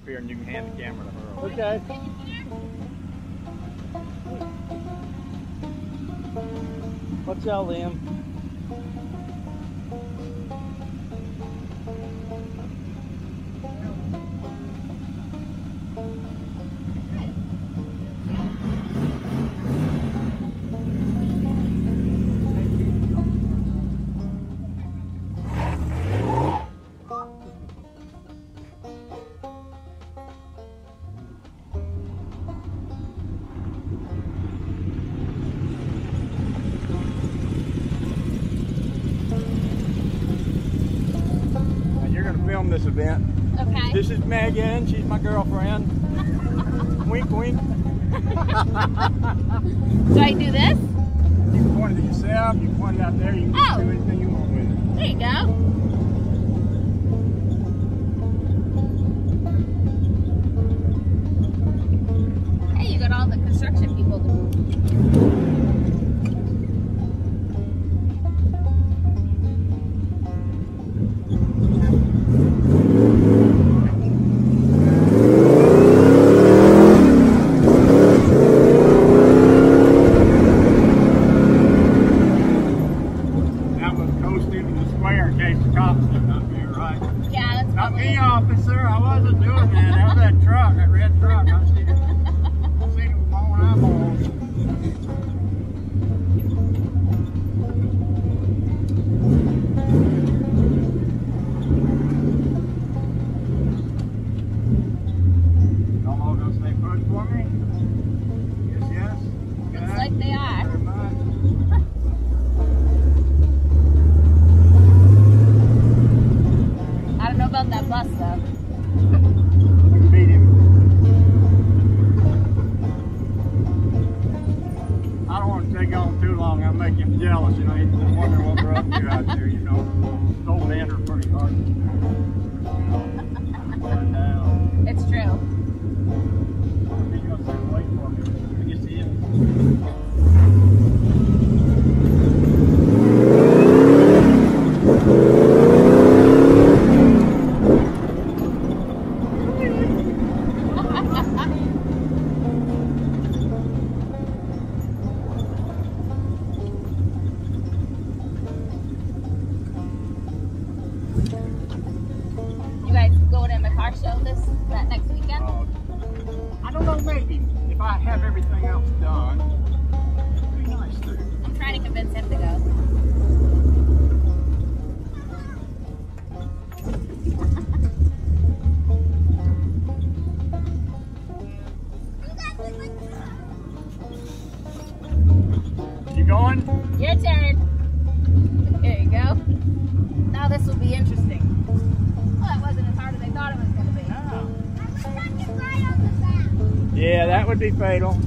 up here and you can hand the camera to her. Okay. What's out, Liam? Film this event. Okay. This is Megan, she's my girlfriend. wink wink. Do I do this? You can point it at yourself, you can point it out there, you can Oh. do anything you want with it. There you go. To in case the cops didn't up here, right? Yeah, that's Not me, officer. I wasn't doing that. That was that truck, that red truck. I don't want to take on too long. I'll make him jealous. You know, he's wondering what we're up to out there. You know, stole Andrew pretty hard. You know. It's true. Everything else done, nice. I'm trying to convince him to go. You going? Your turn. Here you go. Now this will be interesting. Well, it wasn't as hard as I thought it was going to be. Yeah, that would be fatal.